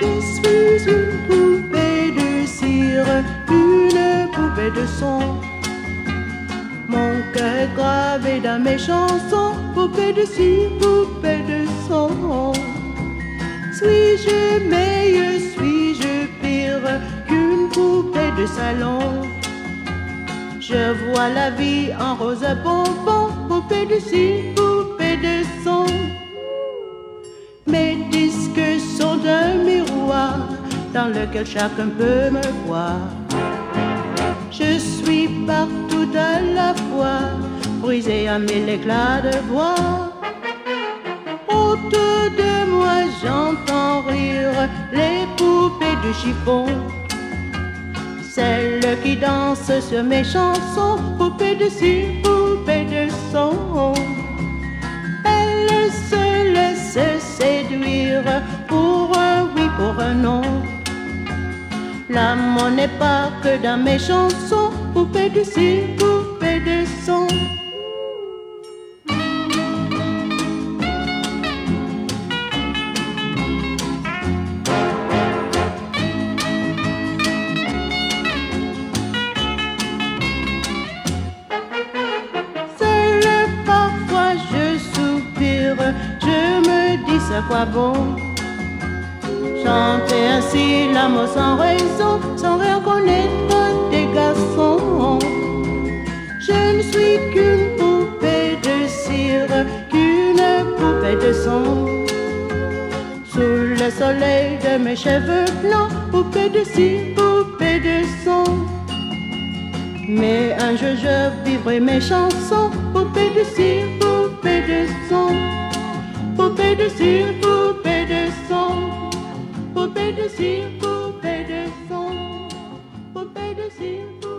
Je suis une poupée de cire, une poupée de son. Mon cœur gravé dans mes chansons, poupée de cire, poupée de son. Suis-je meilleur, suis-je pire qu'une poupée de salon? Je vois la vie en rose bonbon, poupée de cire, poupée de son. Mes dans lequel chacun peut me voir. Je suis partout à la fois, brisé à mille éclats de voix. Autour de moi, j'entends rire les poupées de chiffon. Celles qui dansent sur mes chansons, poupées de L'amour n'est pas que dans mes chansons, poupées de cire, poupées de son. Seul parfois je soupire, je me dis c'est quoi bon? Chanter ainsi l'amour sans raison, sans rien connaître des garçons. Je ne suis qu'une poupée de cire, qu'une poupée de son. Sous le soleil de mes cheveux blancs, poupée de cire, poupée de son. Mais un jour je vivrai mes chansons, poupée de cire, poupée de son. Poupée de cire, poupée de son. Cire, poupée de son. Poupée de cire,